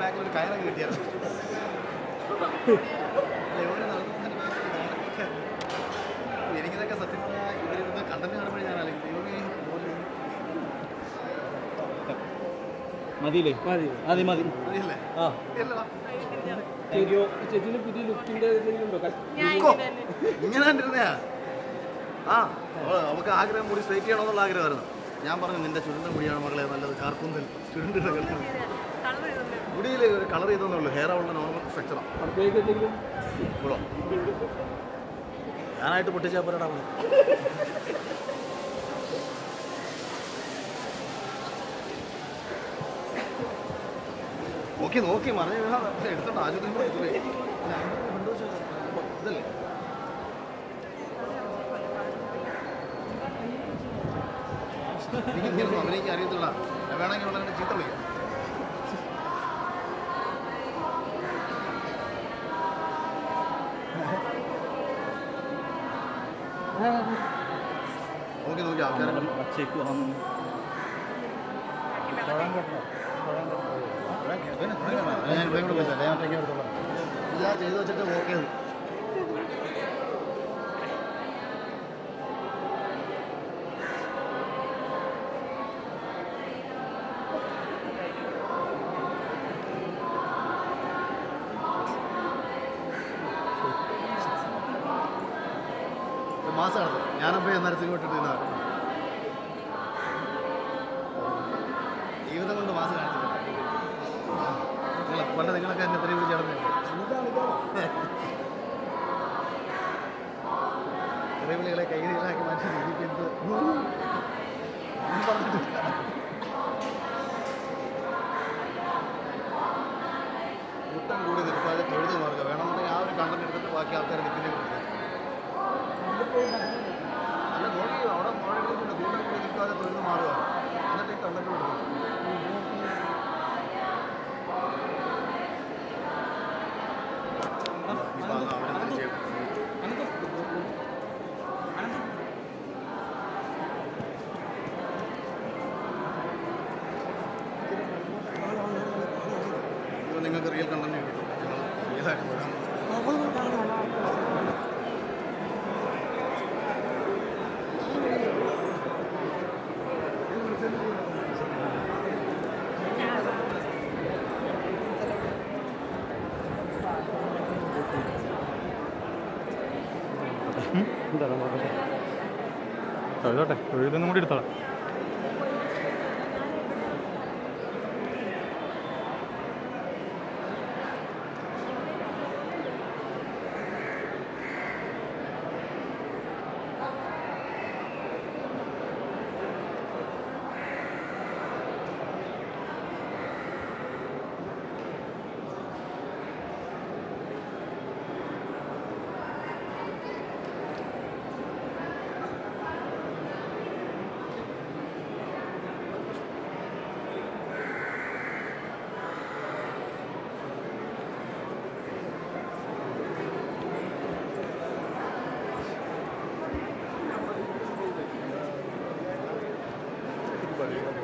ബാക്കിൽ ഒരു കയറൊക്കെ കിട്ടിയായിരുന്നു. എനിക്കിതൊക്കെ സത്യം പറഞ്ഞാൽ ഇവരിന്ന് കണ്ടന്റ് കാണുമ്പോൾ ഞാൻ അല്ലെങ്കിൽ ദൈവമേ പോലെ മതിയില്ലേ? മതി. മതി. മതിയല്ലേ? ആ. ഇല്ലടാ. ചേച്ചിന് പുതിയ ലുക്കിന്റെ എന്തെങ്കിലും ഉണ്ടോ? ഇക്കോ. ഇങ്ങനെ കണ്ടിരുന്നയാ? ആ നമുക്ക് ആഗ്രഹം കൂടി സ്ട്രേറ്റ് ചെയ്യണമെന്നുള്ള ആഗ്രഹമായിരുന്നു. ഞാൻ പറഞ്ഞു നിന്റെ ചുരുണ്ട മുടിയാണ് മകളെ നല്ലത്. കാർക്കൂന്തൽ ചുരുണ്ടിട്ട് മുടിയിൽ ഒരു കളർ ചെയ്തേ ഉള്ളൂ. ഹെയർ ഉള്ള നോർമൽ സ്ട്രക്ചറാണ് ഇവളോ? ഞാനായിട്ട് പൊട്ടിച്ചാൽ പോരാടാ നോക്കി നോക്കി. മറിഞ്ഞ എടുത്തോണ്ട് ആശുപത്രി ഇതല്ലേ? എനിക്ക് ഇങ്ങനൊന്നും അഭിനയിക്കാൻ അറിയത്തില്ല വേണമെങ്കിൽ വളരെ ചീത്ത വിളിക്കാം നോക്കി നോക്കി ആൾക്കാരെ തുടങ്ങണം. ഞാൻ ചെയ്തു വെച്ചിട്ട് walk മാസമാണ് ഞാനപ്പോൾ വിട്ടിട്ട് ഇരുന്നതാണ് ജീവിതം കൊണ്ട് മാസം കാണിച്ചില്ല നിങ്ങൾ പണ്ട് നിങ്ങളൊക്കെ എന്നെ ഇത്രയും വിളിച്ച് നടന്നില്ലേ? തെറി വിളികളെ കൈകളിലാക്കി മാറ്റി കൂടി നിൽക്കാതെ തൊഴുതു മാറുക വേണമെന്നുണ്ടെങ്കിൽ ആ ഒരു കണ്ടന്റ് എടുത്തിട്ട് ബാക്കി ആൾക്കാർ നിൽക്കുന്നേ നിങ്ങൾക്ക് റിയൽ കണ്ടന്റ് കിട്ടും റിയലായിട്ട് പോരാം. എഴുതോട്ടെ എഴുതുന്നും കൂടി എടുത്തോളാം. Yeah.